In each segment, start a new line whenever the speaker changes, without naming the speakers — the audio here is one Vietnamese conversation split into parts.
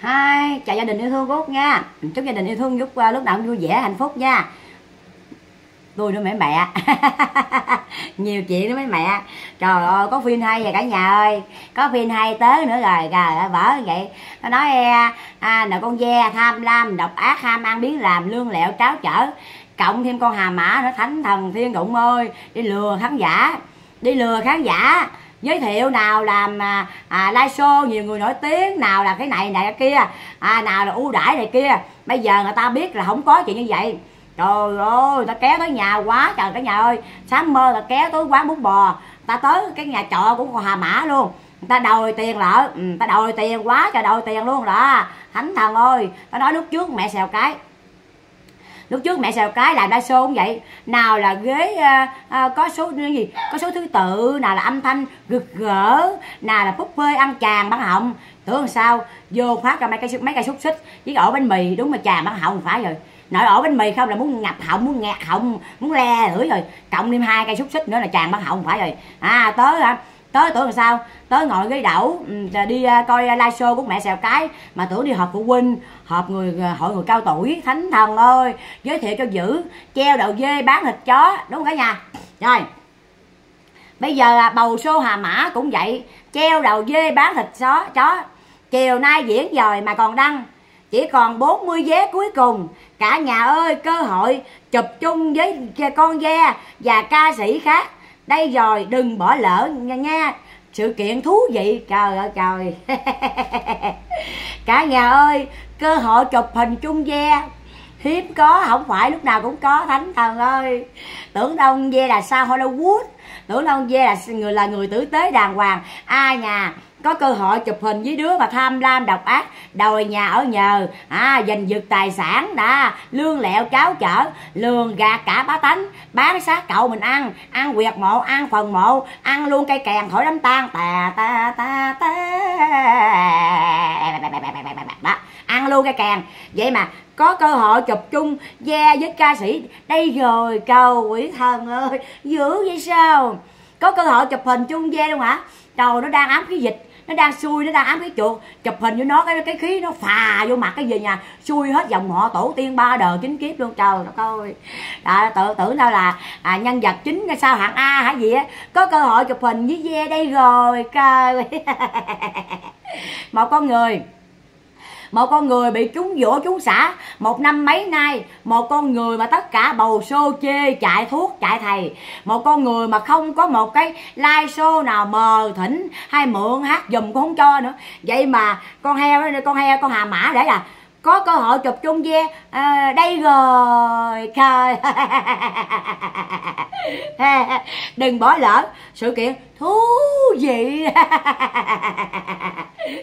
hai chào gia đình yêu thương Cúc nha. Chúc gia đình yêu thương giúp à, lúc nào cũng vui vẻ hạnh phúc nha. Tôi nữa mấy mẹ. Nhiều chuyện nữa mấy mẹ. Trời ơi có phim hay rồi cả nhà ơi. Có phim hay tới nữa rồi. Rồi vỡ vậy. Nó nói à, à, nè con ve tham lam độc ác ham ăn biến làm lương lẹo tráo trở. Cộng thêm con hà mã nữa thánh thần thiên đụng ơi. Đi lừa khán giả. Đi lừa khán giả giới thiệu nào làm à, à, live show nhiều người nổi tiếng nào là cái này này cái kia à, nào là ưu đãi này kia. Bây giờ người ta biết là không có chuyện như vậy. Trời ơi ta kéo tới nhà quá trời cả nhà ơi. Sáng mơ là kéo tới quán bún bò ta tới cái nhà trọ của hà mã luôn. Người ta đòi tiền lỡ ừ, ta đòi tiền quá trời đòi tiền luôn đó. Thánh thần ơi ta nói lúc trước mẹ xèo cái lúc trước mẹ xèo cái làm đa số cũng vậy. Nào là ghế à, à, có số gì? Có số thứ tự nào là âm thanh gực gỡ nào là phúc phơi ăn tràn bắn họng. Tưởng sao? Vô phát ra mấy cây mấy cây xúc xích. Với ổ bánh mì đúng mà tràn bắn họng phải rồi. Nội ổ bánh mì không là muốn ngập họng muốn nghẹt họng muốn le lưỡi rồi. Cộng thêm hai cây xúc xích nữa là tràn bắn họng phải rồi. À tới hả? Tới tưởng là sao? Tới ngồi ghế đẩu ừ, đi à, coi live show của mẹ xèo cái. Mà tưởng đi họp phụ huynh, họp người à, hội người cao tuổi, thánh thần ơi. Giới thiệu cho dữ treo đầu dê, bán thịt chó, đúng không cả nhà? Rồi. Bây giờ à, bầu xô hà mã cũng vậy, treo đầu dê, bán thịt chó chó. Chiều nay diễn dời mà còn đăng, chỉ còn 40 vé cuối cùng. Cả nhà ơi, cơ hội chụp chung với con ve và ca sĩ khác đây rồi, đừng bỏ lỡ nha nha. Sự kiện thú vị, trời ơi, trời. Cả nhà ơi, cơ hội chụp hình chung ve. Hiếm có, không phải lúc nào cũng có, thánh thần ơi. Tưởng đâu ve là sao hollywood? Tưởng đâu ve là người là người tử tế đàng hoàng. Ai nhà có cơ hội chụp hình với đứa mà tham lam độc ác, đòi nhà ở nhờ. À giành giật tài sản đã, lương lẹo cháo chở lường gạt cả bá tánh. Bán xác cậu mình ăn ăn quyệt mộ, ăn phần mộ, ăn luôn cây kèn khỏi đám tang. Tà ta ta ta đó, ăn luôn cây kèn. Vậy mà có cơ hội chụp chung ve với ca sĩ. Đây rồi, cầu quỷ thần ơi, dữ vậy sao? Có cơ hội chụp hình chung ve luôn hả? Đầu nó đang ám khí dịch nó đang xui nó đang ám cái chuột. Chụp hình với nó cái cái khí nó phà vô mặt cái gì nha xui hết dòng họ tổ tiên ba đời chính kiếp luôn. Trời nó coi đã tự tưởng đâu là à, nhân vật chính sao hạng a hả gì á. Có cơ hội chụp hình với ve đây rồi trời một con người một con người bị trúng dỗ trúng xả. Một năm mấy nay, một con người mà tất cả bầu xô chê, chạy thuốc, chạy thầy. Một con người mà không có một cái live show nào mờ thỉnh hay mượn hát dùm cũng không cho nữa. Vậy mà con heo con heo, con hà mã để là có cơ hội chụp chung ve à, đây rồi. Trời đừng bỏ lỡ sự kiện thú vị.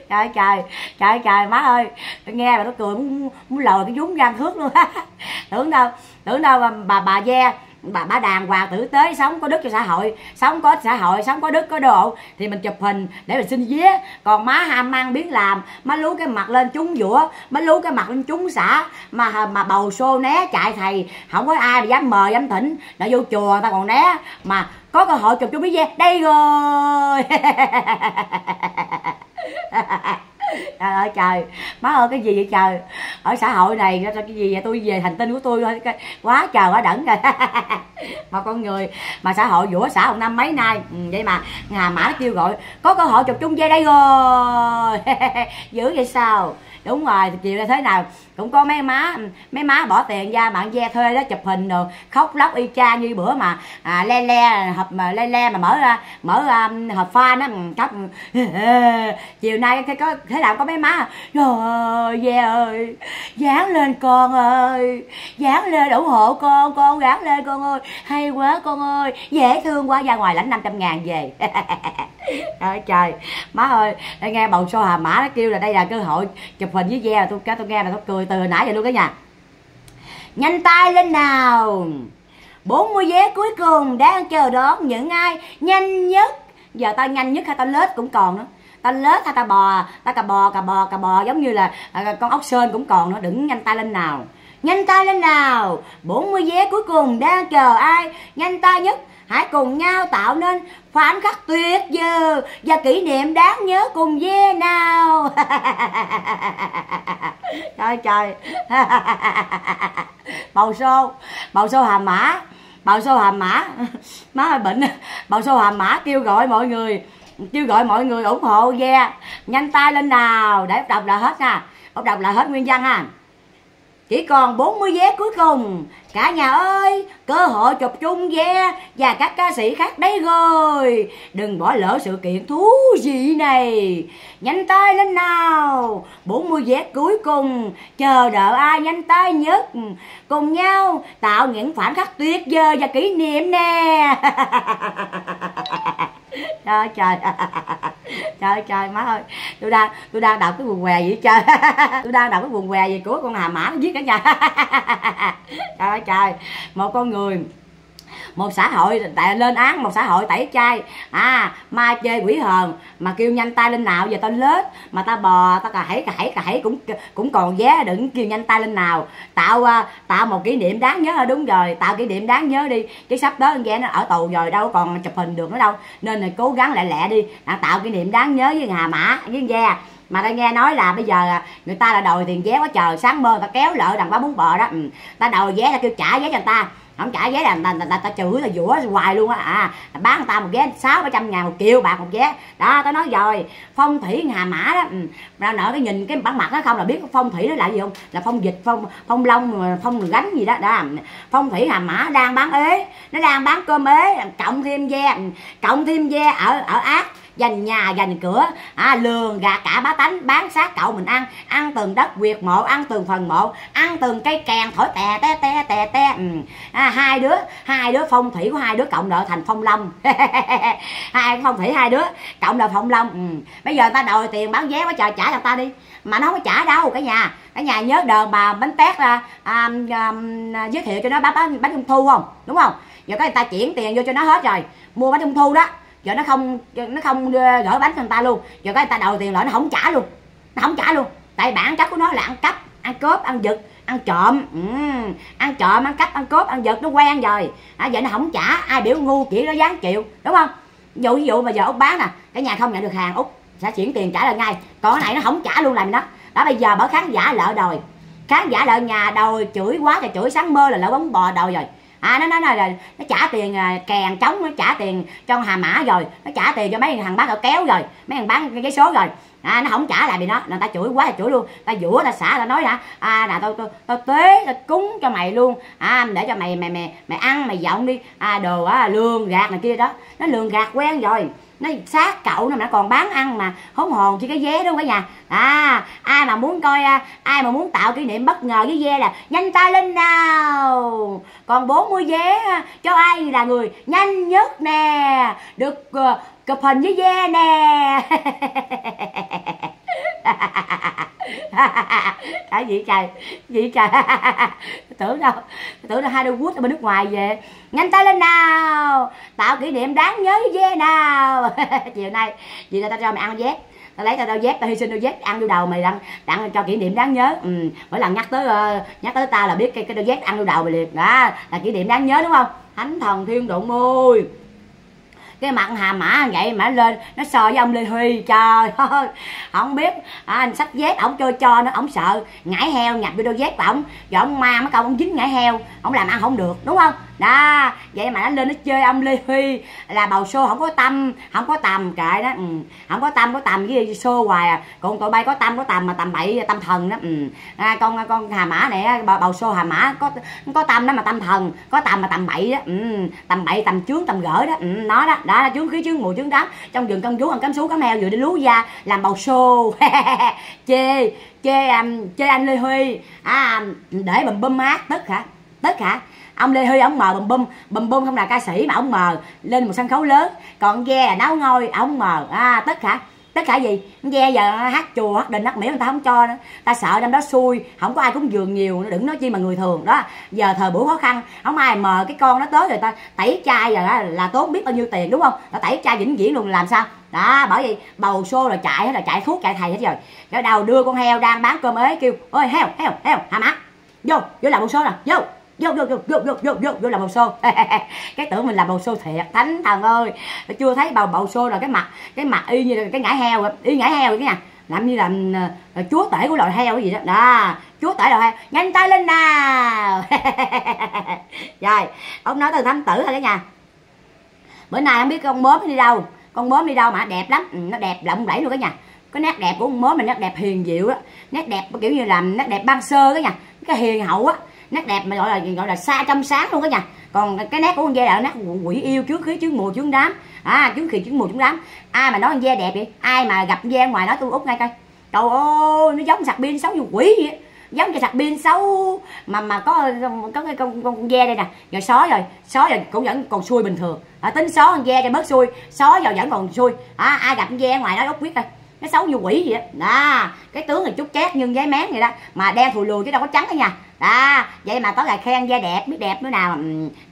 Trời trời trời trời má ơi. Nghe mà nó cười muốn muốn lòi cái vúng răng thước luôn. Tưởng đâu tưởng đâu mà bà, bà ve bà bà đàng hoàng tử tế, sống có đức cho xã hội, sống có xã hội, sống có đức, có độ thì mình chụp hình để mình xin vía. Còn má ham mang biến làm, má lú cái mặt lên trúng dũa, má lú cái mặt lên trúng xã mà mà bầu xô né chạy thầy. Không có ai mà dám mời, dám thỉnh. Nó vô chùa ta còn né, mà có cơ hội chụp chung biết ve đây rồi. trời ơi trời. Má ơi cái gì vậy trời? Ở xã hội này cái gì vậy? Tôi về hành tinh của tôi thôi quá trời quá đẳng rồi. Mà con người mà xã hội giữa xã hội năm mấy nay ừ, vậy mà hà mã kêu gọi có cơ hội chụp chung dây đây rồi. Dữ vậy sao? Đúng rồi chiều là thế nào? Cũng có mấy má mấy má bỏ tiền ra bạn ve thuê đó chụp hình rồi khóc lóc y cha như bữa mà à, le le hộp mà le le mà mở ra mở um, hộp pha nó ừ, khóc ừ, ừ, chiều nay thấy có thế nào có mấy má? Rồi ve ơi dán lên con ơi dán lên ủng hộ con con dán lên con ơi. Hay quá con ơi dễ thương quá ra ngoài lãnh 500 ngàn về. Trời trời má ơi nghe bầu xô hà mã nó kêu là đây là cơ hội chụp hình với ve tôi cái tôi nghe là tôi cười từ nãy giờ luôn cả nhà. Nhanh tay lên nào. 40 vé cuối cùng đang chờ đón những ai nhanh nhất. Giờ tao nhanh nhất hay tao lết cũng còn nữa. Tao lết hay tao bò tao cà bò cà bò cà bò giống như là à, con ốc sên cũng còn nữa. Đừng nhanh tay lên nào. Nhanh tay lên nào. 40 vé cuối cùng đang chờ ai nhanh tay nhất hãy cùng nhau tạo nên khoảnh khắc tuyệt vời và kỷ niệm đáng nhớ cùng dê nào trời trời. Bầu xô bầu xô hàm mã, bầu xô hàm mã. Má hơi bệnh. Bầu xô hàm mã kêu gọi mọi người, kêu gọi mọi người ủng hộ ve yeah. nhanh tay lên nào. Để đọc là hết nha. Đọc là hết nguyên văn ha. Chỉ còn 40 vé cuối cùng. Cả nhà ơi, Cơ hội chụp chung vé Và các ca sĩ khác đấy rồi. Đừng bỏ lỡ sự kiện thú vị này. Nhanh tay lên nào. 40 vé cuối cùng. Chờ đợi ai nhanh tay nhất. Cùng nhau tạo những khoảnh khắc tuyệt vời và kỷ niệm nè. Trời trời. Trời trời, má ơi. Tôi đang tôi đang đọc cái quần què gì trời. Tôi đang đọc cái quần què gì của con hà mã nó giết cả nhà. Trời trời một con người một xã hội tại lên án một xã hội tẩy chay. À ma chơi quỷ hờn mà kêu nhanh tay lên nào giờ tao lết. Mà tao bò tao cà hãy cà hãy cà hãy cũng cũng còn vé đừng kêu nhanh tay lên nào. Tạo à, tạo một kỷ niệm đáng nhớ đúng rồi tạo kỷ niệm đáng nhớ đi. Chứ sắp tới con ghé nó ở tù rồi đâu còn chụp hình được nữa đâu. Nên là cố gắng lẹ lẹ đi à, tạo kỷ niệm đáng nhớ với hà mã với ve mà ta nghe nói là bây giờ người ta là đòi tiền vé quá trời sáng mơ ta kéo lợ đằng ba bốn bờ đó. Ừ. ta đòi vé ta kêu trả vé cho người ta. Không trả vé là ta, ta, ta, ta chửi là dũa hoài luôn á. À bán người ta một vé sáu bảy trăm ngàn một triệu bạc một vé. Đó tao nói rồi phong thủy hà mã đó ừ. ra nợ cái nhìn cái bản mặt đó không là biết phong thủy đó là gì không? Là phong dịch phong phong long phong gánh gì đó đó. Phong thủy hà mã đang bán ế nó đang bán cơm ế cộng thêm ve ừ, cộng thêm ve ở ở ác dành nhà dành cửa. À, lường gạt cả bá tánh bán sát cậu mình ăn. Ăn từng đất quyệt mộ ăn từng phần mộ. Ăn từng cây kèn thổi tè te te tè te ừ. à, hai đứa hai đứa phong thủy của hai đứa cộng lại thành phong long. Hai phong thủy hai đứa cộng lại phong long. Ừ. bây giờ ta đòi tiền bán vé quá trời trả cho ta đi. Mà nó không có trả đâu cả nhà. Cả nhà nhớ đờn bà bánh tét ra à, à, à, giới thiệu cho nó bán bánh, bánh trung thu không? Đúng không? Giờ có người ta chuyển tiền vô cho nó hết rồi. Mua bánh trung thu đó giờ nó không nó không ờ, gửi bánh cho người ta luôn. Giờ cái người ta đầu tiền lại nó không trả luôn. Nó không trả luôn. Tại bản chất của nó là ăn cắp ăn cướp ăn giật ăn trộm. Ừ. ăn trộm ăn cắp ăn cướp ăn giật nó quen rồi. À, vậy nó không trả ai biểu ngu chỉ nó dán chịu đúng không? Dụ ví dụ mà giờ út bán nè cái nhà không nhận được hàng út sẽ chuyển tiền trả lại ngay. Còn cái này nó không trả luôn làm đó. Đó bây giờ bởi khán giả lỡ đòi. Khán giả lỡ nhà đòi chửi quá thì chửi sáng mơ là lỡ bóng bò đầu rồi à nó nói là nó trả tiền à, kèn trống nó trả tiền cho hà mã rồi nó trả tiền cho mấy thằng bán ở kéo rồi mấy thằng bán cái số rồi. À, nó không trả lại bị nó người ta chửi quá là chửi luôn. Ta dũa ta xả ta nói là à là tao tao tao tế tao cúng cho mày luôn. À để cho mày mày mày mày ăn mày giọng đi. À đồ à, á lương gạt này kia đó. Nó lường gạt quen rồi. Nó sát cậu nó mà còn bán ăn mà. Hốt hồn chỉ cái vé đâu cả nhà. À ai mà muốn coi à, ai mà muốn tạo kỷ niệm bất ngờ với ve là nhanh tay lên nào còn 40 vé à, cho ai là người nhanh nhất nè được uh, chụp hình với ve nè. Cái gì trời gì trời. Tưởng đâu tưởng đâu Hollywood ở bên nước ngoài về. Nhanh tay lên nào tạo kỷ niệm đáng nhớ với ve nào. Chiều nay vì ta cho mày ăn vé ta lấy tao đôi dép tao hy sinh đôi dép ăn vô đầu mày đặng đặng cho kỷ niệm đáng nhớ. Ừ. mỗi lần nhắc tới uh, nhắc tới ta là biết cái cái đôi dép ăn vô đầu mày liền. Đó là kỷ niệm đáng nhớ đúng không? Thánh thần thiên độ môi cái mặt hà mã vậy mà lên nó so với ông lê huy trời ơi. Không biết à, anh sách dép ổng chơi cho nó ổng sợ. Ngải heo nhập vô đôi dép của ổng. Rồi ông ma mất công ông dính ngải heo. Ổng làm ăn không được đúng không? Đó vậy mà nó lên nó chơi ông lê huy là bầu xô không có tâm không có tầm kệ đó ừ. không có tâm có tầm với xô hoài à còn tụi bay có tâm có tầm mà tầm bậy tâm thần đó ừ. à, con con hà mã này bầu, xô hà mã có có tâm đó mà tâm thần có tầm mà tầm bậy đó ừ. tầm bậy tầm chướng tầm gỡ đó ừ. nó đó đó là chướng khí chướng mùi chướng đám trong rừng công chúa ăn cắm sú cắm heo vừa đi lú da làm bầu xô chê chê um, chê anh lê huy à, để bùm bơm mát tức hả tức hả ông lê huy, ông mờ bùm bùm bùm bùm không là ca sĩ mà ông mờ lên một sân khấu lớn. Còn ghe là nấu ngôi, ông mờ. À tất cả tất cả gì? Ghe giờ hát chùa, hát đình, hát miễu, người ta không cho nữa. Ta sợ năm đó xui, không có ai cúng dường nhiều, nó đừng nói chi mà người thường. Đó, giờ thời buổi khó khăn, không ai mờ cái con nó tới rồi ta tẩy chai rồi là tốn biết bao nhiêu tiền, đúng không? Ta tẩy chai vĩnh viễn luôn, làm sao? Đó, bởi vì bầu xô là chạy hết là chạy thuốc, chạy thầy hết rồi. Cái đầu đưa con heo đang bán cơm ế kêu, ôi, heo heo heo hà má vô vô làm bầu xô nè vô vô vô vô vô vô vô vô vô làm bầu xô. Cái tưởng mình làm bầu xô thiệt. Thánh thần ơi. Chưa thấy bầu bầu xô là cái mặt cái mặt y như là cái ngải heo y ngải heo cái nha. Làm như ờ, là chúa tể của loài heo cái gì đó. Đó chúa tể loài heo. Nhanh tay lên nào. Rồi ông nói từ thám tử thôi cả nhà bữa nay không biết con mớm đi đâu. Con mớm đi đâu mà đẹp lắm. Ừ, nó đẹp lộng lẫy luôn cả nhà cái nét đẹp của con mớm mình nét đẹp hiền diệu á. Nét đẹp kiểu như là nét đẹp ban sơ đó nha. Cái hiền hậu á nét đẹp mà gọi là gọi là xa trong sáng luôn đó nha. Còn cái nét của con dê là nét quỷ yêu trước khí trước mùa trước đám. À trước khi trước mùa trước đám. Ai mà nói con dê đẹp vậy? Ai mà gặp dê ngoài đó tôi út ngay coi. Trời ơi nó giống sạc pin xấu như quỷ vậy. Giống như sạc pin xấu mà mà có có cái con, con, con dê đây nè. Rồi xó rồi xó rồi cũng vẫn còn xui bình thường. À, tính xó con dê cho bớt xui. Xó rồi vẫn còn xui. À, ai gặp con dê ngoài đó út biết coi. Nó xấu như quỷ vậy. Đó. đó cái tướng là chút chét nhưng giấy mén vậy đó. Mà đen thù lùi chứ đâu có trắng đó nha đó vậy mà tối ngày khen da đẹp biết đẹp nữa nào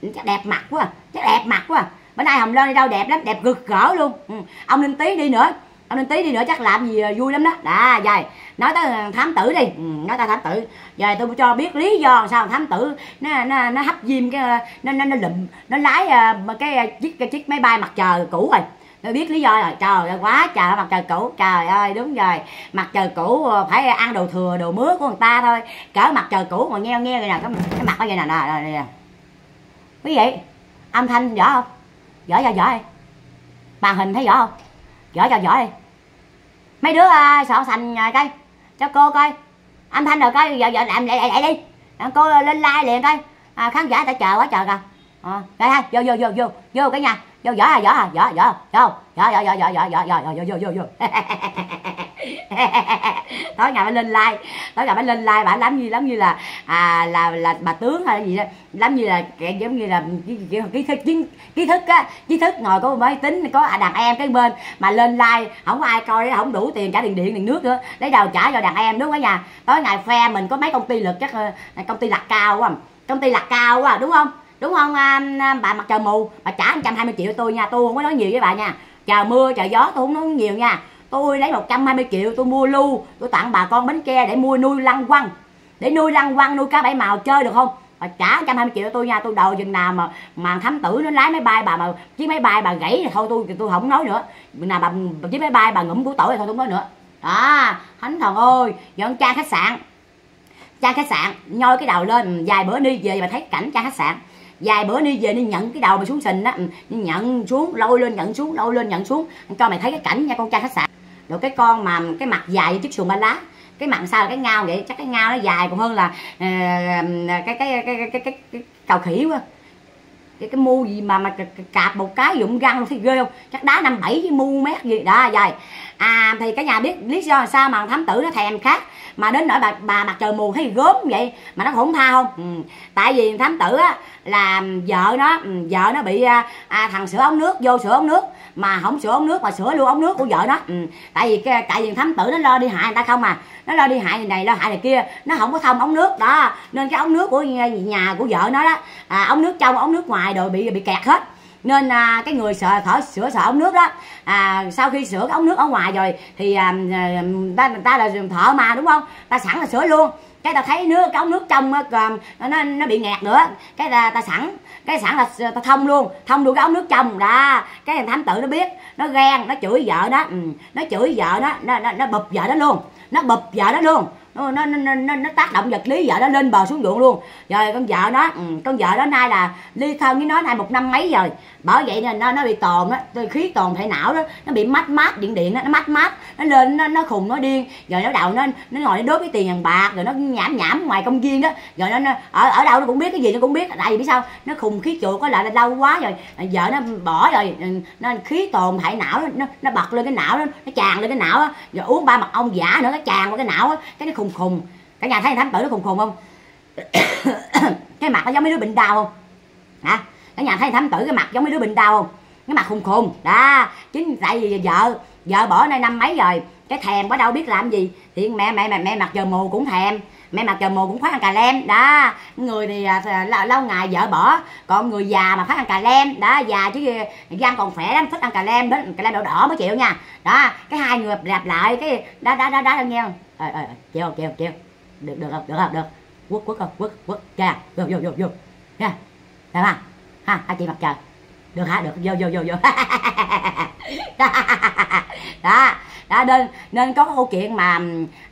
ừ, chắc đẹp mặt quá chắc đẹp mặt quá. Bữa nay hồng lên đi đâu đẹp lắm đẹp gực gỡ luôn. Ừ. ông linh tí đi nữa ông linh tí đi nữa chắc làm gì ờ, vui lắm đó. Đó rồi ờ, nói tới thám tử đi. Ừ, nói tới thám tử. Giờ tôi cho biết lý do sao thám tử nó nó nó hấp diêm cái ờ, nó nó nó lụm nó lái cái chiếc cái chiếc máy bay mặt trời cũ rồi tôi biết lý do rồi. Trời ơi quá trời mặt trời cũ. Trời ơi đúng rồi. Mặt trời cũ ờ, phải ăn đồ thừa đồ mứa của người ta thôi. Cỡ mặt trời cũ mà nghe nghe rồi nè cái, cái mặt nó vậy nè nè nè quý vị âm thanh rõ không? Giỏi cho giỏi màn hình thấy rõ không? Giỏi cho giỏi mấy đứa ờ, uh, sọ sành uh, coi. Cho cô coi. Âm thanh rồi coi. Giờ giờ làm lại lại, lại đi. Cô lên like liền coi. À, khán giả ta chờ quá trời kìa à, đây đây vô vô vô vô vô cả nhà vô vỏ à vỏ à vỏ vỏ vô vỏ vỏ vỏ vỏ vỏ vỏ vỏ vô vô vô vô. Tối ngày phải lên like tối ngày phải lên like bà lắm như lắm như là à là là bà tướng hay gì đó lắm như là kẻ giống như là ký thức kiến kiến thức á kiến thức ngồi có máy tính có à, đàn em cái bên mà lên like không có ai coi không đủ tiền trả tiền điện tiền nước nữa lấy đầu trả cho đàn em đúng không cả nhà? Tối ngày phe mình có mấy công ty lực chắc ờ, công ty lạc cao quá à, công ty lạc cao quá à, đúng không? Đúng không à, à bà mặt trời mù bà trả 120 triệu tôi nha tôi không có nói nhiều với bà nha. Trời mưa trời gió tôi không nói nhiều nha. Tôi lấy 120 triệu tôi mua lưu tôi tặng bà con bánh tre để mua nuôi lăng quăng. Để nuôi lăng quăng nuôi cá bảy màu chơi được không? Bà trả 120 triệu tôi nha tôi đầu chừng nào mà mà thám tử nó lái máy bay bà mà chiếc máy bay bà gãy thì thôi tôi tôi không nói nữa. Nào bà, bà chiếc máy bay bà ngủm của tội thì thôi tôi không nói nữa. Đó thánh thần ơi dọn trang khách sạn. Trang khách sạn nhoi cái đầu lên vài bữa đi về mà thấy cảnh trang khách sạn vài bữa đi về đi nhận cái đầu mà xuống sình á ừ, nhận xuống lôi lên nhận xuống lôi lên nhận xuống. Cho mày thấy cái cảnh nha con trai khách sạn. Rồi cái con mà cái mặt dài như chiếc xuồng ba lá cái mặt sao là cái ngao vậy? Chắc cái ngao nó dài còn hơn là uh, cái, cái, cái, cái, cái, cái, cái cầu khỉ quá cái cái mu gì mà mà cạp một cái dụng răng luôn thì ghê không chắc đá năm bảy cái mu mét gì đó dài à thì cái nhà biết lý do là sao mà thám tử nó thèm khác mà đến nỗi bà bà mặt trời mù thấy gớm vậy mà nó không tha không ừ. tại vì thám tử á là vợ nó ừ, vợ nó bị à, à, thằng sửa ống nước vô sửa ống nước mà không sửa ống nước mà sửa luôn ống nước của vợ nó. Ừ. tại vì cái tại vì thám tử nó lo đi hại người ta không à. Nó lo đi hại người này lo hại người kia. Nó không có thông ống nước đó. Nên cái ống nước của nhà của vợ nó đó à, ống nước trong ống nước ngoài rồi bị bị kẹt hết. Nên à, cái người sợ thở sửa sợ ống nước đó à, sau khi sửa cái ống nước ở ngoài rồi thì à, à ta ta là thợ mà đúng không? Ta sẵn là sửa luôn. Cái ta thấy nước cái ống nước trong nó nó, nó bị nghẹt nữa. Cái ta, ta sẵn cái sẵn là ờ, ta thông luôn thông luôn cái ống nước trong ra cái thằng thám tử nó biết nó ghen nó chửi vợ nó ừ, nó chửi vợ nó nó nó, nó bụp vợ nó luôn nó bụp vợ nó luôn. Ờ, nó nó nó nó, nó tác động vật lý vợ nó lên bờ xuống ruộng luôn. Rồi con vợ nó ừ, con vợ đó nay là ly thân với nó nay một năm mấy rồi. Bởi vậy nên nó nó bị tồn á khí tồn thể não đó. Nó bị mát mát điện điện đó, nó mát mát nó lên nó nó khùng nó điên. Rồi nó đầu nó nó ngồi nó đốt cái tiền hàng bạc rồi nó nhảm nhảm ngoài công viên đó rồi nó, nó ở ở đâu nó cũng biết cái gì nó cũng biết. Tại vì biết sao? Nó khùng khí chuột có lại là lâu quá rồi. Vợ nó bỏ rồi ừ, nó khí tồn thể não nó nó bật lên cái não đó nó tràn lên cái não đó, rồi uống ba mật ong giả nữa nó tràn qua cái não đó, cái nó khùng khùng cả nhà thấy thám tử nó khùng khùng không? Cái mặt nó giống mấy đứa bệnh đau không? Hả? Cả nhà thấy thám tử cái mặt giống mấy đứa bệnh đau không? Cái mặt khùng khùng. Đó chính tại vì vợ vợ bỏ nay năm mấy rồi cái thèm có đâu biết làm gì. Thì mẹ mẹ mẹ mẹ mặt giờ mù cũng thèm mẹ mặt giờ mù cũng phát ăn cà lem. Đó người thì à, à, lâu, lâu ngày vợ bỏ còn người già mà phát ăn cà lem. Đó già chứ à, gan còn khỏe lắm thích ăn cà lem đến cà lem đỏ đỏ mới chịu nha. Đó cái hai người lặp lại cái đó đó đó đó nghe không? Ờ ờ chịu không chịu. Được được không được không được. Quất quất không? Quất quất cha vô vô vô vô. Nha. Được không ha hai chị mặt trời. Được hả? Được. Vô vô vô vô. Đó đó nên nên có cái câu chuyện mà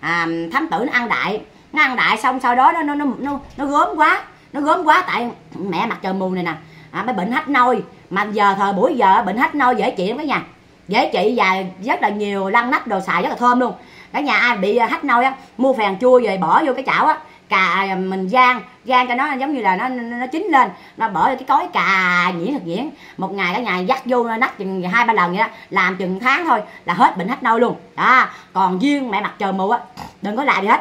à, thám tử nó ăn đại. Nó ăn đại xong sau đó nó nó nó nó, nó gớm quá. Nó gớm quá tại mẹ mặt trời mù này nè. À, mới bệnh hách nôi. Mà giờ thời buổi giờ bệnh hách nôi dễ trị lắm cả nhà dễ trị và rất là nhiều lăn nách đồ xài rất là thơm luôn cả nhà ai bị à, hách nôi á, mua phèn chua về bỏ vô cái chảo á, cà à, mình rang rang cho nó giống như là nó nó chín lên, nó bỏ cái cối cà nhuyễn thật nhuyễn một ngày cả nhà dắt vô nách chừng hai ba lần vậy đó, làm chừng tháng thôi là hết bệnh hách nôi luôn. Đó, còn riêng mẹ mặt trời mù á, đừng có làm gì hết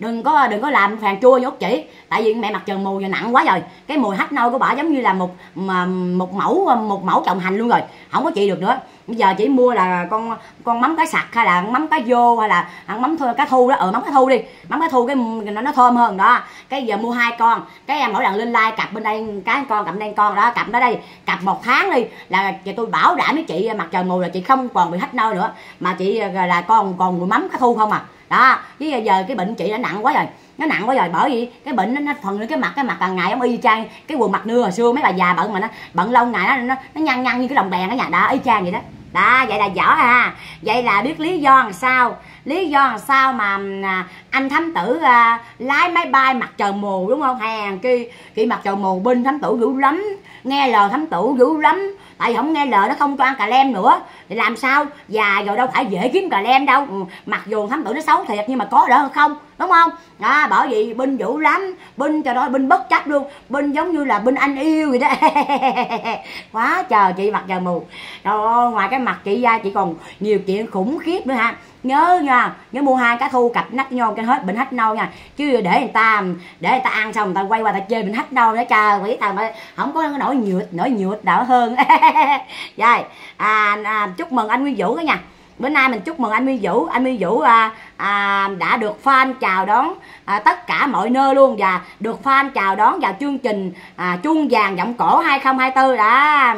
đừng có đừng có làm phèn chua nhốt chỉ. Tại vì mẹ mặt trần mù giờ nặng quá rồi. Cái mùi hách nôi của bà giống như là một mà một mẫu một mẫu trồng hành luôn rồi. Không có trị được nữa. Bây giờ chỉ mua là con con mắm cá sặc hay là mắm cá vô hay là ăn mắm cá thu đó. Ở ừ, mắm cá thu đi. Mắm cá thu cái nó nó thơm hơn đó. Cái giờ mua hai con. Cái em mỗi lần lên like cặp bên đây cái con cặp đây con đó cặp đó đây cặp một tháng đi là chị tôi bảo đảm với chị mặt trời mù là chị không còn bị hách nôi nữa. Mà chị là con còn mùi mắm cá thu không à đó chứ giờ cái bệnh chị đã nặng quá rồi. Nó nặng quá rồi bởi vì cái bệnh nó, nó phần cái mặt cái mặt càng ngày ông y chang cái quần mặt nưa hồi xưa mấy bà già bận mà nó bận lâu ngày nó nó, nó nhăn nhăn như cái đồng đèn ở nhà đó y chang vậy đó đó vậy là giỏi ha. Vậy là biết lý do làm sao. Lý do làm sao mà à, anh thám tử à, lái máy bay mặt trời mù đúng không? Hàng kia khi mặt trời mù binh thám tử dữ lắm nghe lời thám tử dữ lắm tại không nghe lời nó không cho ăn cà lem nữa thì làm sao? Già rồi đâu phải dễ kiếm cà lem đâu. Ừ, mặc dù thám tử nó xấu thiệt nhưng mà có đỡ hơn không? Đúng không? À, bởi vì binh dữ lắm. Binh trời ơi binh bất chấp luôn. Binh giống như là binh anh yêu vậy đó. Quá trời chị mặt trời mù. Rồi ngoài cái mặt chị ra chị còn nhiều chuyện khủng khiếp nữa ha nhớ nha nhớ mua hai cá thu cặp nách nhau cho hết bệnh hách nâu nha. Chứ để người ta để người ta ăn xong người ta quay qua ta chơi bệnh hách nâu nữa trời quỷ thằng không có nổi nhược nổi nhược đỡ hơn. Rồi à, à, chúc mừng anh nguyên vũ đó nha bữa nay mình chúc mừng anh Huy Vũ. Anh Huy Vũ à, à, đã được fan chào đón à, tất cả mọi nơi luôn và được fan chào đón vào chương trình à, chuông vàng giọng cổ 2024 đã.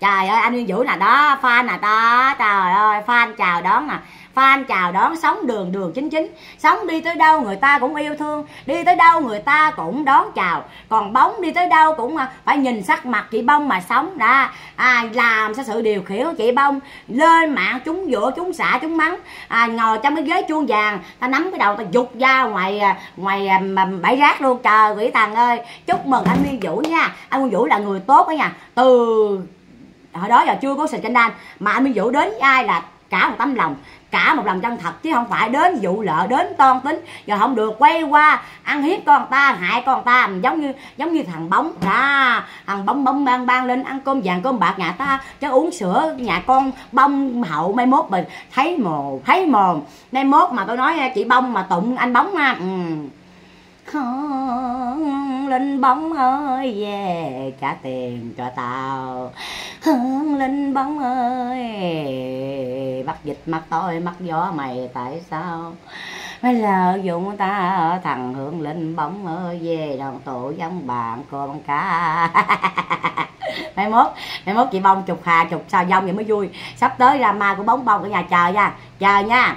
Trời ơi anh Huy Vũ là đó fan là đó. Trời ơi fan chào đón à fan chào đón sống đường đường chính chính. Sống đi tới đâu người ta cũng yêu thương đi tới đâu người ta cũng đón chào. Còn bóng đi tới đâu cũng à, phải nhìn sắc mặt chị bông mà sống đã à, làm sao sự điều khiển của chị bông lên mạng chúng vỗ chúng xả chúng mắng. À, ngồi trong cái ghế chuông vàng ta nắm cái đầu ta dục ra ngoài à, ngoài à, bãi rác luôn. Trời quỷ thằng ơi chúc mừng anh Nguyên Vũ nha. Anh Nguyên Vũ là người tốt đó nha. Từ hồi đó giờ chưa có scandal mà anh Nguyên Vũ đến với ai là cả một tấm lòng cả một lòng chân thật, chứ không phải đến dụ lợ, đến toan tính. Giờ không được, quay qua, ăn hiếp con ta, hại con ta, giống như giống như thằng bóng. Ra thằng bóng bóng ban ban lên, ăn cơm vàng, cơm bạc. Nhà ta chứ uống sữa, nhà con bông hậu, mai mốt mình thấy mồ, thấy mồm. Mai mốt mà tôi nói chị bông mà tụng anh bóng ha ừ. Hương linh bóng ơi, về trả tiền cho tao. Hương linh bóng ơi, bắt dịch mắt tôi, mắt gió mày tại sao? Mới lợi dụng ta, thằng hương linh bóng ơi, về đoàn tụ giống bạn con cá. Mai mốt mai mốt chị bông chục hà chục sao dông vậy mới vui. Sắp tới ra ma của bóng bông ở nhà chờ nha chờ nha.